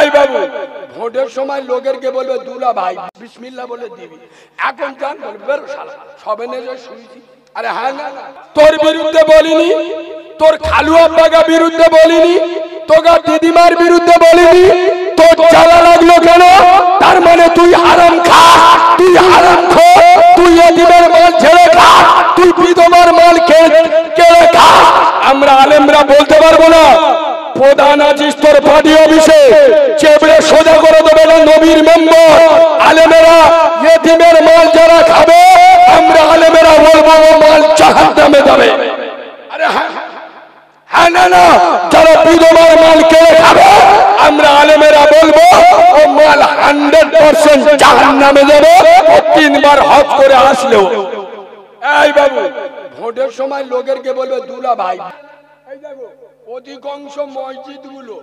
এই বাবু। ভোটের সময় লোকেরকে বলবে দুলা ভাই বিসমিল্লা বলে দিবি। এখন জান বলবে বেরো সবে নেজে শুনছি আরে হ্যাঁ না। তোর বিরুদ্ধে বলিনি তোর খালু আব্বাকে বিরুদ্ধে বলিনি তোকে দিদিমার বিরুদ্ধে বলিনি তোর জ্বালা লাগল কেন? তার মানে তুই হারাম খা তুই হারাম খো তুই এদিনের মাল ছেড়ে খা তুই বিধবার মাল খেয়ে কেড়ে খা। আমরা আলেমরা বলতে পারব না। প্রধান আছিস তোর পার্টি অফিসে চেপড়ে সোজা করে দেবে না নবীর মেম্বার। আলেমেরা এতিমের মাল যারা খাবে, আমরা আলেমেরা বলব মাল জাহান নামে যাবে হ্যাঁ হ্যাঁ যারা বিধবার মাল কেড়ে খাবে, আমরা আলেমেরা বলব ও মাল হান্ড্রেড পার্সেন্ট জাহান নামে যাবে তিনবার হজ করে আসলেও। এই বাবু, ভোটের সময় লোকেরকে বলবে, দুলা ভাই। এই দেখো অধিকাংশ মসজিদগুলো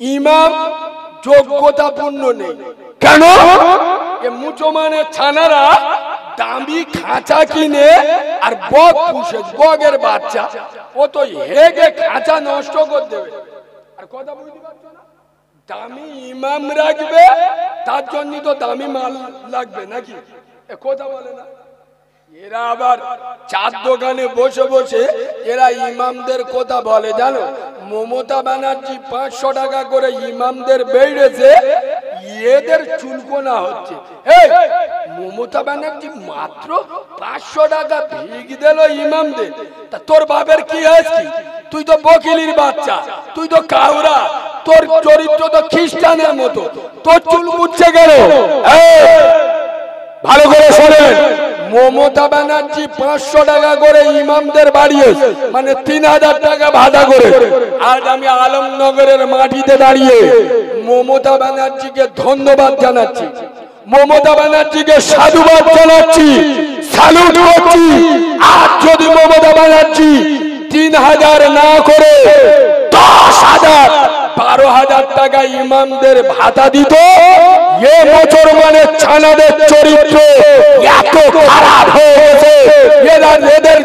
ইমাম যোগ্যতাপূর্ণ নেই। কেন? মুসলমানের ছানারা দামি খাঁচা কিনে আর বক পুষে বগের বাচ্চা ও তো হেগে খাঁচা নষ্ট করে দেবে। আর কথা বুঝতে পারছ না? দামি ইমাম রাখবে, তার জন্য তো দামি মাল লাগবে নাকি? কথা বলে না। এরা আবার চার দোকানে বসে বসে এরা ইমামদের কথা বলে, জানো? মমতা ব্যানার্জি পাঁচশো টাকা করে ইমামদের বেড়েছে এদের চুলকোনা হচ্ছে। মমতা ব্যানার্জি মাত্র পাঁচশো টাকা ভিগ দিল ইমামদের। তা তোর বাপের কি হয়েছে তুই তো বকিলির বাচ্চা, তুই তো কাউরা, তোর চরিত্র তো খ্রিস্টানের মতো, তোর চুল মুচ্ছে গেল। ভালো করে শোনেন। মমতা ব্যানার্জি পাঁচশো টাকা করে ইমামদের বাড়িয়েছে মানে তিন হাজার টাকা ভাড়া করে। আজ আমি আলমনগরের মাটিতে দাঁড়িয়ে মমতা ব্যানার্জিকে ধন্যবাদ জানাচ্ছি। মমতা ব্যানার্জিকে সাধুবাদ জানাচ্ছি। স্যালুট করছি। আর যদি মমতা ব্যানার্জি তিন হাজার না করে, দশ হাজার, বারো হাজার টাকা ইমামদের ভাতা দিত এ মানে ছানাদের চরিত্র এত খারাপ হয়ে গেছে। এরা এদের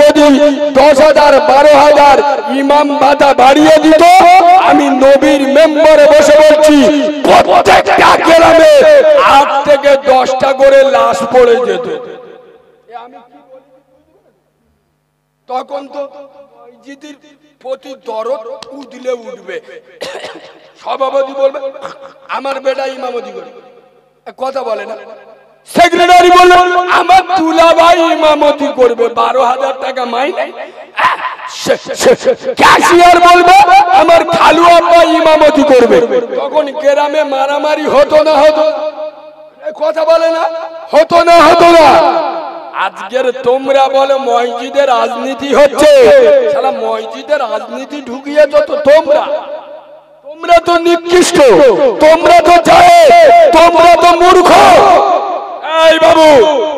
যদি দশ হাজার, বারো হাজার ইমাম ভাতা বাড়িয়ে দিত, আমি নবীর মেম্বারে বসে বলছি, প্রত্যেকটা আট থেকে দশটা করে লাশ পড়ে যেত? তখন তো মসজিদের প্রতি দরদ উঠলে উঠবে। সভাপতি বলবে, আমার বেটা ইমামতি করবে কথা বলে না। সেক্রেটারি বলল আমার তুলা ভাই ইমামতি করবে, বারো হাজার টাকা মাইনে। ক্যাশিয়ার বলবে, আমার খালু আব্বা ইমামতি করবে। তখন গ্রামে মারামারি হতো না, হতো কথা বলে না? হতো না হতো না। আজকের তোমরা বলে মসজিদের রাজনীতি হচ্ছে। সারা মসজিদের রাজনীতি ঢুকিয়েছ তো তোমরা। তোমরা তো নিকৃষ্ট। তোমরা তো যায় তোমরা তো মূর্খ। এই বাবু,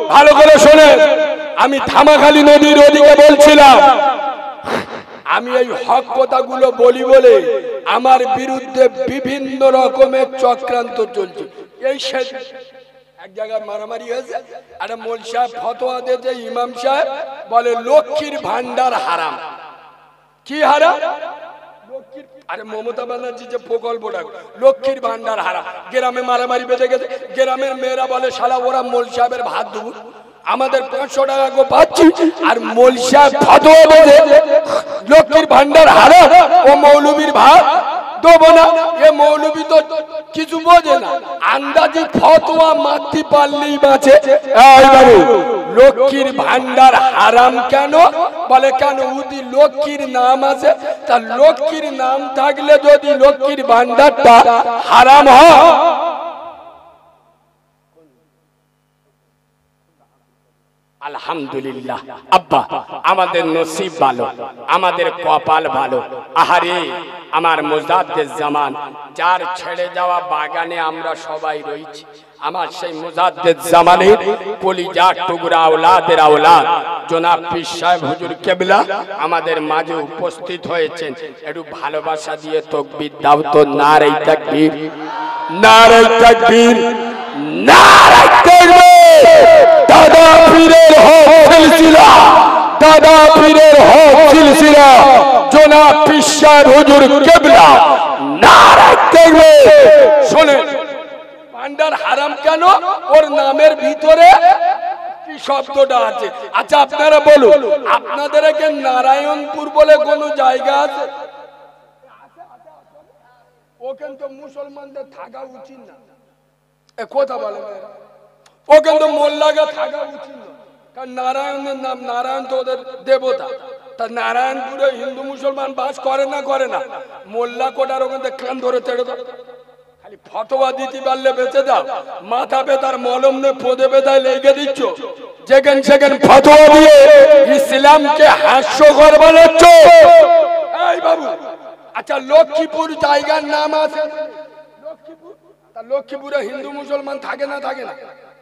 ভালো করে শোনে আমি থামাখালি নদীর ওদিকে বলছিলাম। আমি এই হক কথাগুলো বলি বলে আমার বিরুদ্ধে বিভিন্ন রকমের চক্রান্ত চলছে। এই এক জায়গায় মারামারি হয়েছে একটা মোল সাহেব ফতোয়া দিয়েছে, ইমাম সাহেব বলে লক্ষ্মীর ভান্ডার হারাম। কি হারাম? আরে মমতা ব্যানার্জি যে প্রকল্পটা লক্ষ্মীর ভান্ডার হারাম। গ্রামে মারামারি বেঁধে গেছে, গ্রামের মেয়েরা বলে, শালা, ওরা মোল সাহেবের ভাত দেবো আমাদের পাঁচশো টাকা করে পাচ্ছি, আর মোল সাহেব ফতোয়া লক্ষ্মীর ভান্ডার হারাম, ও মৌলবীর ভাত দেবো না। এ মৌলবী তো কিছু বোঝে না। আন্দাজি ফতোয়া মারতে পারলেই বাঁচে। লক্ষ্মীর ভান্ডার হারাম কেন? বলে, কেন উদি লক্ষ্মীর নাম আছে? তা লক্ষ্মীর নাম থাকলে যদি লক্ষ্মীর ভান্ডারটা হারাম হয় আলহামদুলিল্লাহ। আব্বা, আমাদের নসিব ভালো, আমাদের কপাল ভালো। আহারে, আমার মুজাদ্দের জামান, যার ছেড়ে যাওয়া বাগানে আমরা সবাই রয়েছি, আমার সেই মুজাদ্দের জামানের কলিজার টুকরা আওলাদের আওলাদ, জনাব পীর সাহেব হুজুর কেবলা আমাদের মাঝে উপস্থিত হয়েছেন। একটু ভালোবাসা দিয়ে তকবির দাও তো নারে তাকবীর। নারে তাকবীর নারে তাকবীর। দাদা পীরের হোক সিলসিলা, দাদা পীরের হক সিলসিলা। জোনা পিসার হুজুর কেবলা, নারায় দেখবে শোনে পান্ডার হারাম কেন? ওর নামের ভিতরে কি শব্দটা আছে? আচ্ছা আপনারা বলুন আপনাদের একে নারায়ণপুর বলে কোন জায়গা আছে? ওখানে তো মুসলমানদের থাকা উচিত না। কথা বলে ও কিন্তু থাকা উচিত কারণ নারায়ণের নাম নারায়ণ তো ওদের দেবতা। তা নারায়ণপুরে হিন্দু মুসলমান বাস করে না করে না। মোল্লা কোটার ওখান কান ধরে তেড়ে দাও। খালি ফতোয়া দিতে পারলে বেঁচে দাও মাথা বেতার মলম নে লেগে দিচ্ছ। যেখান সেখান ফতোয়া দিয়ে ইসলামকে হাস্যকর বানাচ্ছ। এই বাবু আচ্ছা লক্ষ্মীপুর জায়গার নাম আছে? লক্ষ্মীপুর? তা লক্ষ্মীপুরে হিন্দু মুসলমান থাকে না থাকে না।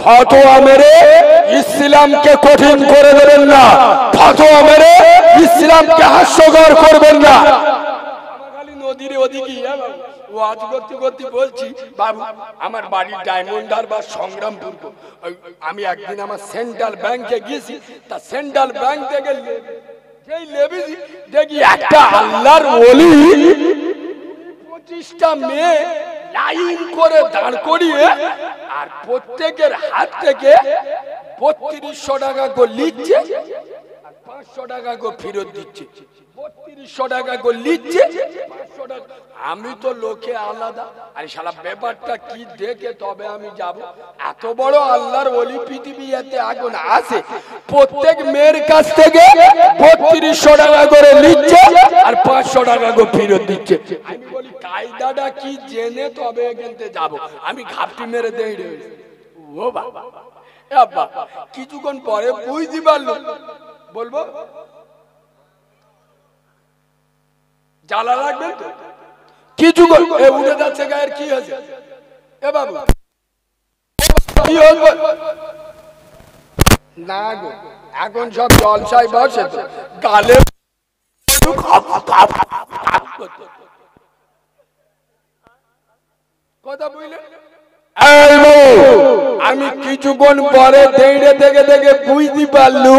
ফতোয়া মেরে ইসলামকে কঠিন করে দেবেন না। ফতোয়া মেরে ইসলামকে হাস্যকর করবেন না। ওয়াজ করতে করতে বলছি আমার সংগ্রামপুর আমি একদিন আমার সেন্ট্রাল ব্যাংকে গিয়েছি। তা সেন্ট্রাল ব্যাংক থেকে যেই দেখি একটা আল্লাহর পঁচিশটা মেয়ে লাইন করে দাঁড় করিয়ে আর প্রত্যেকের হাত থেকে বত্রিশশো টাকা করে লিখছে আর পাঁচশো টাকা করে ফেরত দিচ্ছে। টাকা করে টাকা। আমি তো লোকে আলাদা। আর সারা ব্যাপারটা কি দেখে তবে আমি যাব। এত বড় আল্লাহর ওলি পৃথিবী এতে আগুন আছে। প্রত্যেক মেয়ের কাছ থেকে বত্রিশশো টাকা করে নিচ্ছে আর পাঁচশো টাকা করে ফেরত দিচ্ছে। আমি বলি, কায়দাটা কি জেনে তবে এখানতে যাব। আমি ঘাপটি মেরে দেই ও বাবা। কিছুক্ষণ পরে বুঝতে পারল। বলব জ্বালা লাগবে? তো কিছু এ উড়ে যাচ্ছে গায়ের কি হয়েছে? এ বাবু। কি হয়েছে? না গো এখন সব জলসায় বসে তো। গালে কথা বুঝলেন আমি কিছুক্ষণ পরে দেড়ে থেকে থেকে বুঝতে পারলু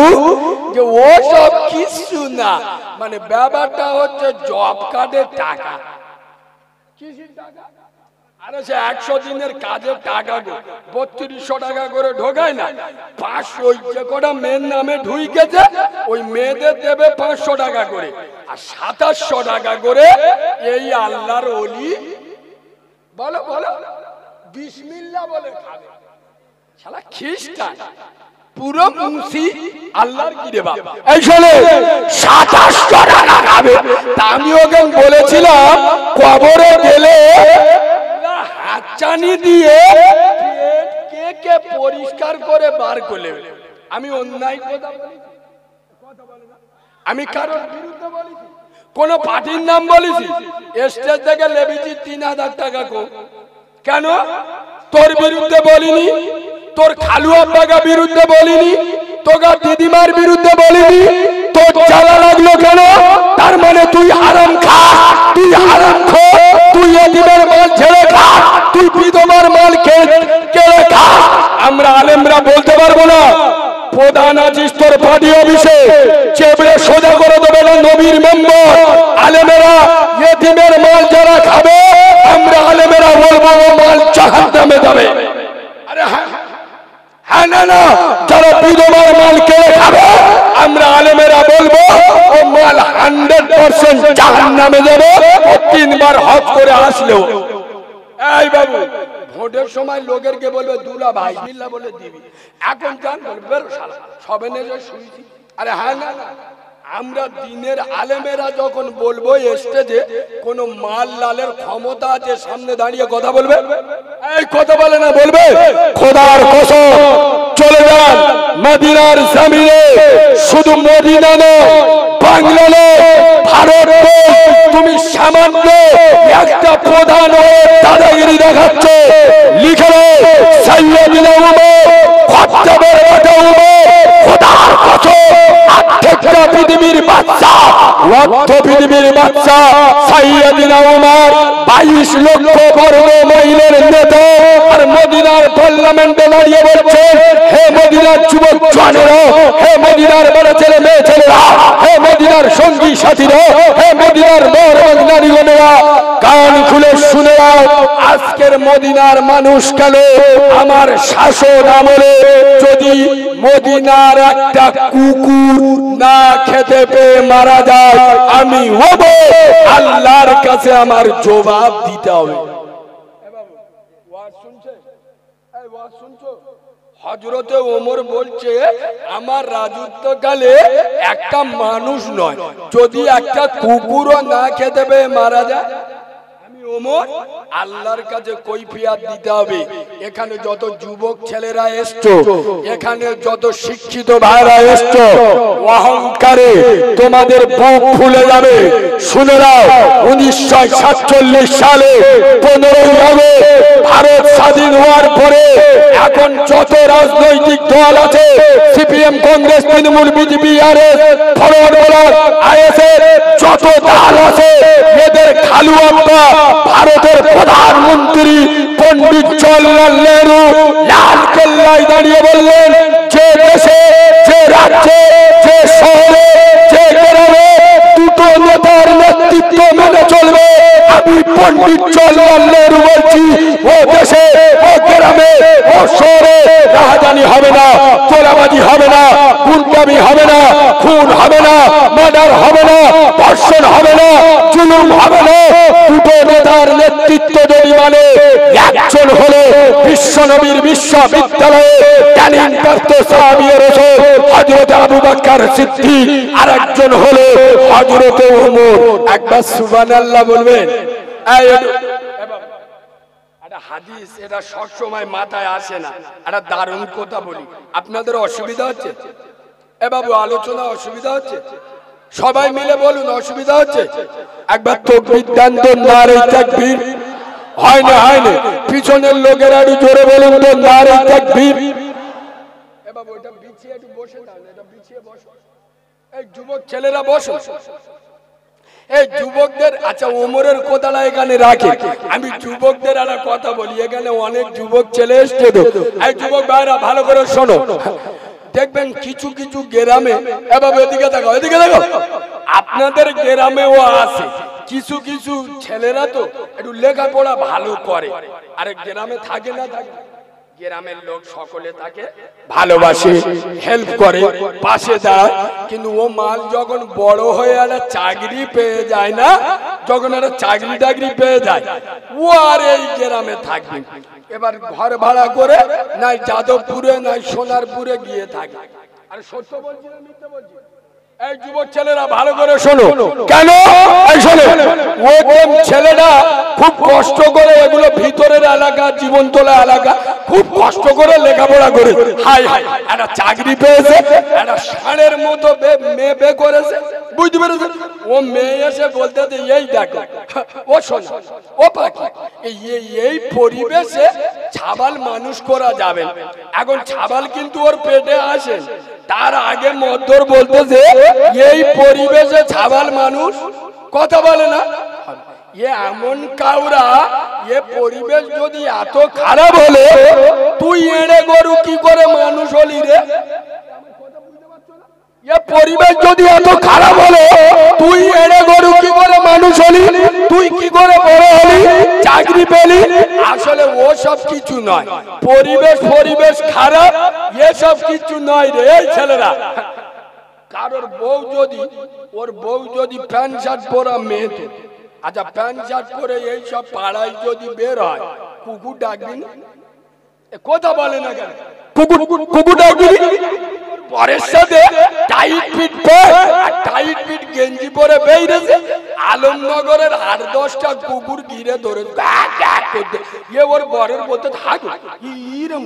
যে ও সব কিছু না। মানে ব্যাপারটা হচ্ছে জব কার্ডের টাকা। আরে সে একশো দিনের কাজের টাকা গো। বত্রিশশো টাকা করে ঢোকায় না। পাঁচশো ওই যে কটা মেয়ের নামে ঢুইকেছে ওই মেয়েদের দেবে পাঁচশো টাকা করে। আর সাতাশশো টাকা করে এই আল্লাহর অলি বলো বলো। বিসমিল্লা বলে খাবে। শালা খ্রিস্টান। পুরো মুন্সি আল্লাহর কি রে বাবা এই শোনে সাতাশশো টাকা খাবে তা আমি ওকে বলেছিলাম কবরে গেলে হাতচানি দিয়ে কে কে পরিষ্কার করে বার করলে? আমি অন্যায় কথা বলি আমি কারোর বিরুদ্ধে বলেছি কোন পার্টির নাম বলেছি স্টেজ থেকে লেবেছি তিন হাজার টাকা কো। কেন? তোর বিরুদ্ধে বলিনি। তোর খালু আব্বাকে বিরুদ্ধে বলিনি। তোকে দিদিমার বিরুদ্ধে বলিনি। তোর জ্বালা লাগল কেন? তার মানে তুই হারাম খা। তুই হারাম খো। তুই এদিমের মাল ছেড়ে খা। তুই বিধবার মাল কেড়ে খা। আমরা আলেমরা বলতে পারব না। প্রধান আছিস তোর পার্টি অফিসে। চেপড়ে সোজা করে দেবে না নবীর মেম্বার আলেমেরা এতিমের মাল যারা খাবে আমরা আলেমেরা বলব ও মাল জাহান নামে যাবে। তিনবার হজ করে আসলেও। ভোটের সময় লোকেরকে বলবে, দুলা ভাই, বিল্লা বলে দিবি। এখন জান বলবে আরে হ্যাঁ না। আমরা দিনের আলেমেরা যখন বলব স্টেজে, কোন মাল লালের ক্ষমতা আছে, সামনে দাঁড়িয়ে কথা বলবে? এই কথা বলে না, বলবে? খোদার কসম, চলে যান মদিনার জমিনে। শুধু মদিনা নয় বাংলা নয় ভারত তুমি সামান্য একটা প্রধান হয়ে দাদাগিরি দেখাচ্ছে। লিখে উমর, খোদার কসম। পৃথিবীর বাচ্চা অর্ধ পৃথিবীর বাচ্চা সাইয়েদিনা উমর বাইশ লক্ষ বর্গ মহিলার নেতা, আর মদিনার পার্লামেন্টে দাঁড়িয়ে বলছে, হে মদিনার যুবক জনেরা হে মদিনার বড় ছেলে, মেয়ে ছেলেরা, হে মদিনার সঙ্গী সাথীরা, হে মদিনার বড় নারীগণেরা কান খুলে শুনে আজকের মদিনার মানুষ কেন আমার শাসন আমলে যদি মদিনার একটা কুকুর না খেতে পেয়ে মারা যায়, আমি হব আল্লাহর কাছে আমার জবাব দিতে হবে। হজরতে ওমর বলছে, আমার রাজত্বকালে একটা মানুষ নয়, যদি একটা কুকুরও না খেতে পেয়ে মারা যায় এখানে যত যুবক ছেলেরা এখানে যত শিক্ষিত ভাইরা তোমাদের সালে ভারত স্বাধীন হওয়ার পরে এখন যত রাজনৈতিক দল আছে, সিপিএম, কংগ্রেস, তৃণমূল, বিজেপি যত দল আছে, এদের খালু আব্বা ভারতের প্রধানমন্ত্রী পণ্ডিত জওয়াহরলাল নেহরু লাল কেল্লায় দাঁড়িয়ে বললেন, যে দেশে, যে রাজ্যে, যে শহরে, যে গ্রামে দুটো নেতার নেতৃত্ব মেনে চলবে, আমি পণ্ডিত জওয়াহরলাল নেহরু বলছি, ও দেশে, ও গ্রামে, ও শহরে রাজধানী হবে না, তোলাবাজি হবে না, গুন্ডামি হবে না খুন হবে না, মার্ডার হবে না, ধর্ষণ হবে না, জুলুম হবে না। দুটো নেতার নেতৃত্ব যদি মানে একজন হলে বিশ্বনবীর বিশ্ববিদ্যালয়ে জ্ঞানীন প্রাপ্ত সাহাবীয় রসুল হযরত আবু বকর সিদ্দিক। আর একজন হলে হযরত ওমর। একবার সুবহানাল্লাহ বলবেন। একটা হাদিস, এটা সবসময় মাথায় আসে না। একটা দারুণ কথা বলি। আপনাদের অসুবিধা হচ্ছে? এ বাবু, আলোচনা অসুবিধা হচ্ছে? সবাই মিলে বলুন, অসুবিধা হচ্ছে? একবার তকবির দেন তো নারে তাকবীর হয় না হয় না? পিছনের লোকেরা একটু জোরে বলুন তো নারে তাকবীর এ এটা বিছিয়ে একটু বসে যান এটা বিছিয়ে বসো। এই যুবক ছেলেরা বসো। এই যুবকদের আচ্ছা ওমরের কোথাটা এখানে রাখে। আমি যুবকদের একটা কথা বলি। এখানে অনেক যুবক ছেলে এসছে তো। এই যুবক ভাইরা, ভালো করে শোনো। দেখবেন কিছু কিছু গ্রামে এবার এদিকে দেখো এদিকে দেখো। আপনাদের গ্রামেও আছে। কিছু কিছু ছেলেরা তো একটু লেখাপড়া ভালো করে। আরে গ্রামে থাকে না থাকে? গ্রামের লোক সকলে তাকে ভালোবাসে হেল্প করে, পাশে দাঁড়ায়। কিন্তু ও মাল যখন বড় হয়ে একটা চাকরি পেয়ে যায় না, যখন একটা চাকরি টাকরি পেয়ে যায়, ও আর এই গ্রামে থাকবে এবার ঘর ভাড়া করে নাই যাদবপুরে, নাই সোনারপুরে গিয়ে থাকে। আর সত্য বলছি না মিথ্যা বলছি? এই যুবক ছেলেরা ভালো করে শোনো। কেন? শোনো। ও কোন ছেলেটা খুব কষ্ট করে এগুলো ভিতরের এলাকা জীবনতলা এলাকা খুব কষ্ট করে লেখাপড়া করে। হাই হাই একটা চাকরি পেয়েছে একটা ষাঁড়ের মতো মেয়ে বে করেছে। বুঝতে পেরেছে? ও মেয়ে এসে বলতে এই দেখো। ও শোনো ও পাখি এই পরিবেশে ছাবাল মানুষ করা যাবে। এখন ছাবাল কিন্তু ওর পেটে আসে। তার আগে মধ্যর বলতো যে, এই পরিবেশে ছাবাল মানুষ? কথা বলে না। এমন কাউরা, এ পরিবেশ যদি এত খারাপ হলে, তুই এড়ে গরু, কি করে মানুষ হলি রে? এ পরিবেশ যদি এত খারাপ হলে, তুই এড়ে গরু আসলে ও সব কিছু নয়। পরিবেশ পরিবেশ খারাপ, এসব কিছু নয় রে, এই ছেলেরা। কারোর বউ যদি, ওর বউ যদি প্যান্ট শার্ট পরা মেয়েতে আচ্ছা প্যান্ট শার্ট পরে এইসব পাড়ায় যদি বের হয়, কুকুর ডাকবি কথা বলে না কেন? কুকুর কুকুর ডাকবি পরের সাথে টাইট ফিট আর টাইট পিট গেঞ্জি পরে বেরিয়েছে। আলমনগরের আট দশটা কুকুর ঘিরে ধরে। এ ওর বরের মধ্যে থাক। ইরম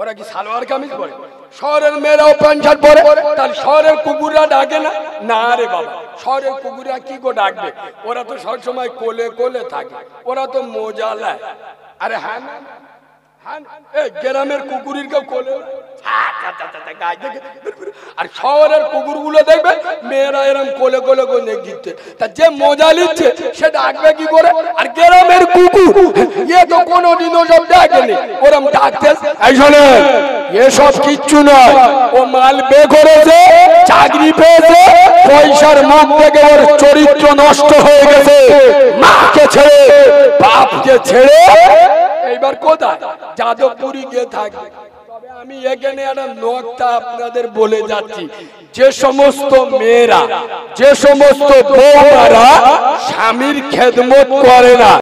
ওরা কি সালোয়ার কামিজ পরে? শহরের মেয়েরাও প্যান্ট শার্ট পরে? তার শহরের কুকুররা ডাকে না? না রে বাবা, শহরের কুকুররা কি করে ডাকবে? ওরা তো সবসময় কোলে কোলে থাকে, ওরা তো মোজা লায় আরে হ্যাঁ গ্রামের কুকুরের কেউ কোলে আর শহরের কুকুরগুলো দেখবে, মেয়েরা এরম কোলে কোলে কোলে দিচ্ছে তা যে মজা নিচ্ছে, সে ডাকবে কি করে? আর কুকুর ইয়ে তো কোনোদিন ওসব ডাকেনি চাকরি পেয়েছে, পয়সার মুখ থেকে ওর চরিত্র নষ্ট হয়ে গেছে। মাকে ছেড়ে, বাপকে ছেড়ে, এইবার কোথায়? যাদবপুরি গিয়ে থাকে আমি এখানে একটা নোটটা আপনাদের বলে যাচ্ছি। যে সমস্ত মেয়েরা, যে সমস্ত বৌমারা স্বামীর খেদমত করে না